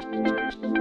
Thank you.